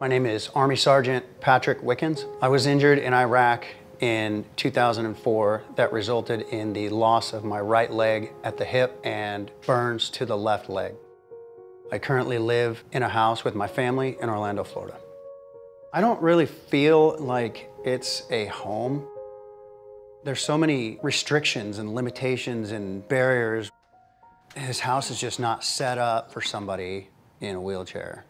My name is Army Sergeant Patrick Wickens. I was injured in Iraq in 2004 that resulted in the loss of my right leg at the hip and burns to the left leg. I currently live in a house with my family in Orlando, Florida. I don't really feel like it's a home. There's so many restrictions and limitations and barriers. His house is just not set up for somebody in a wheelchair.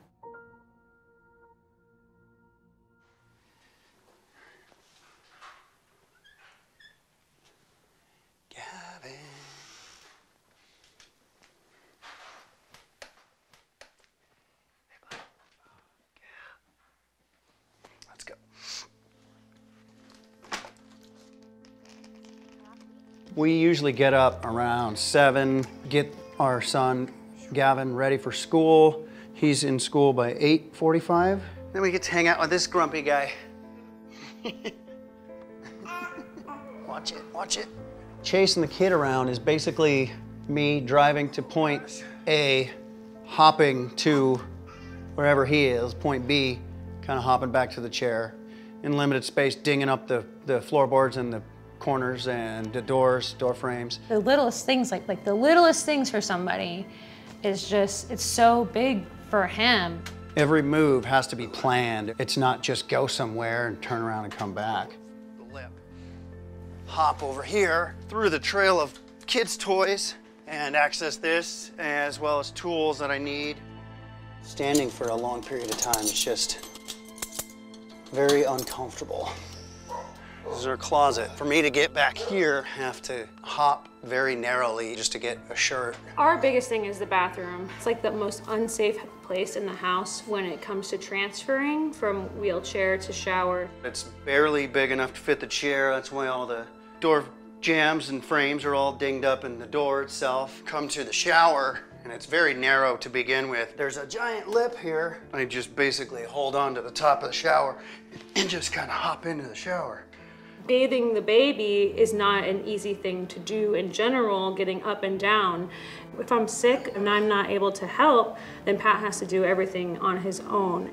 We usually get up around seven, get our son Gavin ready for school. He's in school by 8.45. Then we get to hang out with this grumpy guy. watch it, watch it. Chasing the kid around is basically me driving to point A, hopping to wherever he is, point B, kind of hopping back to the chair. In limited space, dinging up the, the floorboards and the corners and the doors, door frames. The littlest things, like like the littlest things for somebody, is just it's so big for him. Every move has to be planned. It's not just go somewhere and turn around and come back. The lip. Hop over here through the trail of kids' toys and access this as well as tools that I need. Standing for a long period of time is just very uncomfortable. This is our closet. For me to get back here, I have to hop very narrowly just to get a shirt. Our biggest thing is the bathroom. It's like the most unsafe place in the house when it comes to transferring from wheelchair to shower. It's barely big enough to fit the chair. That's why all the door jambs and frames are all dinged up in the door itself. Come to the shower, and it's very narrow to begin with. There's a giant lip here. I just basically hold on to the top of the shower and just kind of hop into the shower. Bathing the baby is not an easy thing to do in general, getting up and down. If I'm sick and I'm not able to help, then Pat has to do everything on his own.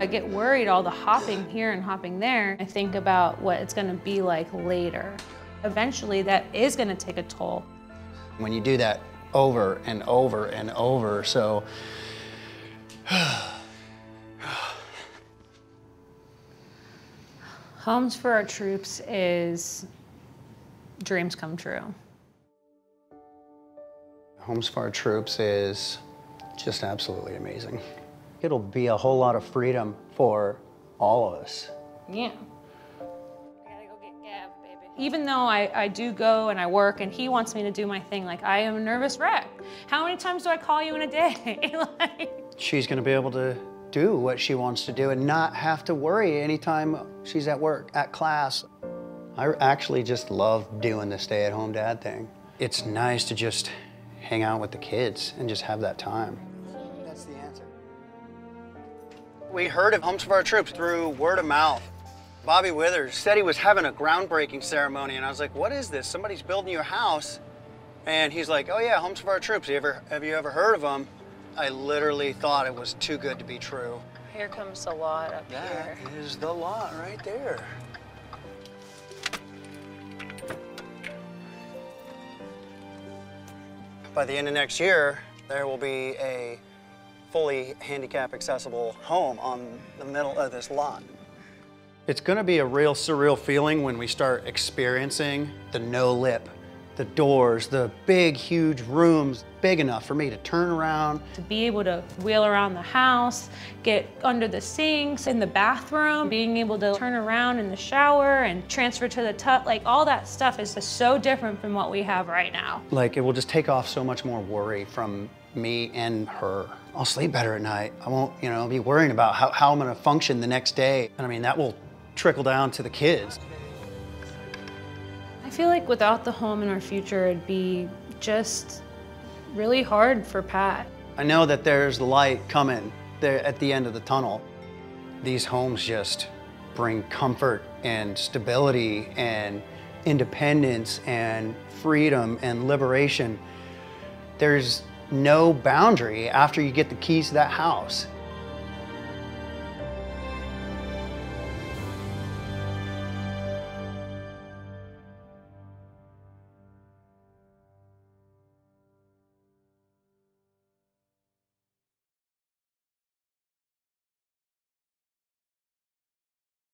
I get worried all the hopping here and hopping there. I think about what it's gonna be like later. Eventually that is gonna take a toll. When you do that over and over and over, so Homes for Our Troops is dreams come true. Homes for Our Troops is just absolutely amazing. It'll be a whole lot of freedom for all of us. Yeah. Even though I, I do go and I work and he wants me to do my thing, like I am a nervous wreck. How many times do I call you in a day? like, She's gonna be able to do what she wants to do and not have to worry anytime she's at work, at class. I actually just love doing the stay-at-home dad thing. It's nice to just hang out with the kids and just have that time. That's the answer. We heard of Homes for Our Troops through word of mouth. Bobby Withers said he was having a groundbreaking ceremony, and I was like, what is this? Somebody's building you a house. And he's like, oh yeah, Homes for Our Troops. Have you ever, have you ever heard of them? I literally thought it was too good to be true. Here comes the lot up That here. is the lot right there. By the end of next year, there will be a fully handicap accessible home on the middle of this lot. It's gonna be a real surreal feeling when we start experiencing the no lip, the doors, the big, huge rooms, big enough for me to turn around, to be able to wheel around the house, get under the sinks in the bathroom, being able to turn around in the shower and transfer to the tub, like all that stuff is just so different from what we have right now. Like it will just take off so much more worry from me and her. I'll sleep better at night. I won't, you know, be worrying about how, how I'm gonna function the next day. And I mean, that will trickle down to the kids. I feel like without the home in our future, it'd be just really hard for Pat. I know that there's light coming there at the end of the tunnel. These homes just bring comfort and stability and independence and freedom and liberation. There's no boundary after you get the keys to that house.